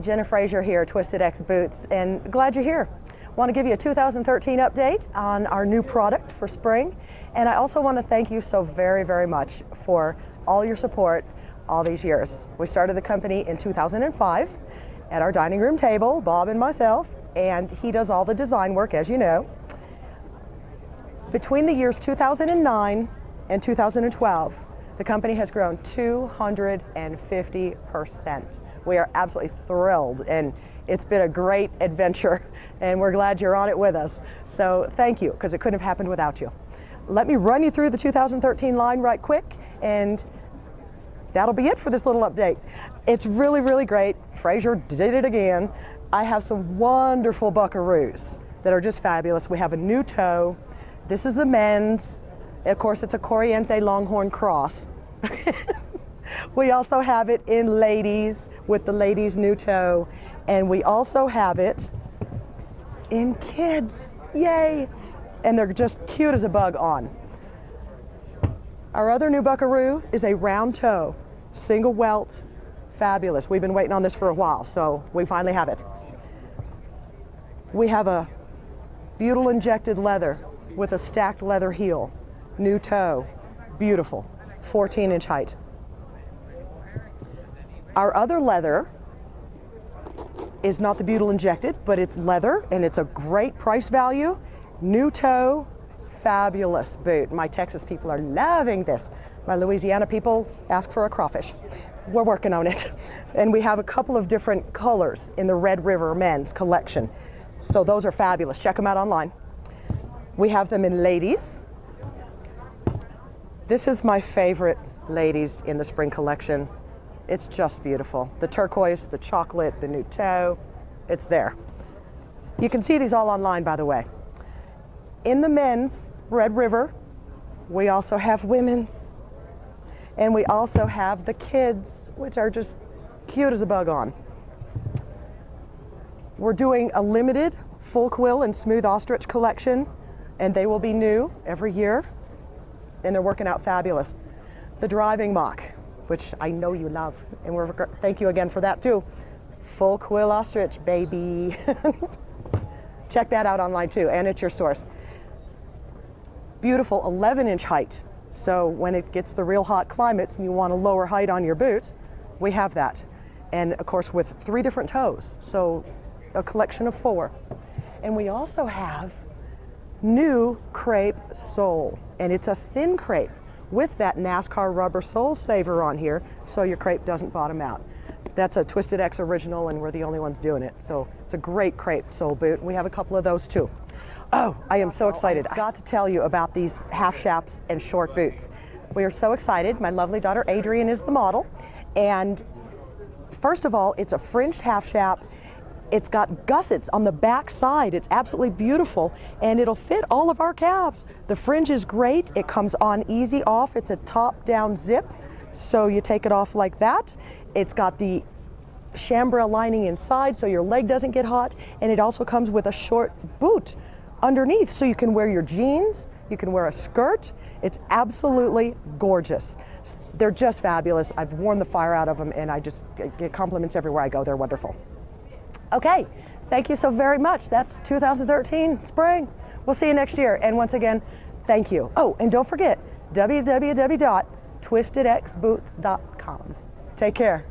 Jenna Frazier here, Twisted X Boots, and glad you're here. Want to give you a 2013 update on our new product for spring, and I also want to thank you so very, very much for all your support all these years. We started the company in 2005 at our dining room table, Bob and myself, and he does all the design work, as you know. Between the years 2009 and 2012, the company has grown 250%. We are absolutely thrilled and it's been a great adventure and we're glad you're on it with us. So thank you because it couldn't have happened without you. Let me run you through the 2013 line right quick and that'll be it for this little update. It's really, really great. Frazier did it again. I have some wonderful buckaroos that are just fabulous. We have a new toe. This is the men's. Of course, it's a Corriente Longhorn cross. we also have it in ladies with the ladies new toe. And we also have it in kids. Yay! And they're just cute as a bug on. Our other new buckaroo is a round toe, single welt, fabulous. We've been waiting on this for a while, so we finally have it. We have a butyl injected leather with a stacked leather heel, new toe, beautiful, 14 inch height. Our other leather is not the butyl injected, but it's leather and it's a great price value. New toe, fabulous boot. My Texas people are loving this. My Louisiana people ask for a crawfish. We're working on it. And we have a couple of different colors in the Red River men's collection. So those are fabulous. Check them out online. We have them in ladies. This is my favorite ladies in the spring collection. It's just beautiful. The turquoise, the chocolate, the new toe, it's there. You can see these all online, by the way. In the men's Red River, we also have women's. And we also have the kids, which are just cute as a bug on. We're doing a limited full quill and smooth ostrich collection, and they will be new every year, and they're working out fabulous. The driving mock, which I know you love. And we're thank you again for that too. Full quill ostrich, baby. Check that out online too, and at your stores. Beautiful 11 inch height. So when it gets the real hot climates and you want a lower height on your boots, we have that. And of course with three different toes. So a collection of four. And we also have new crepe sole. And it's a thin crepe with that NASCAR rubber sole saver on here so your crepe doesn't bottom out. That's a Twisted X original and we're the only ones doing it. So it's a great crepe sole boot. We have a couple of those too. Oh, I am so excited. I got to tell you about these half chaps and short boots. We are so excited. My lovely daughter Adrian is the model. And first of all, it's a fringed half chap it's got gussets on the back side. It's absolutely beautiful and it'll fit all of our calves. The fringe is great. It comes on easy off. It's a top down zip. So you take it off like that. It's got the chambray lining inside so your leg doesn't get hot. And it also comes with a short boot underneath so you can wear your jeans, you can wear a skirt. It's absolutely gorgeous. They're just fabulous. I've worn the fire out of them and I just get compliments everywhere I go. They're wonderful. Okay, thank you so very much. That's 2013 spring. We'll see you next year. And once again, thank you. Oh, and don't forget www.twistedxboots.com. Take care.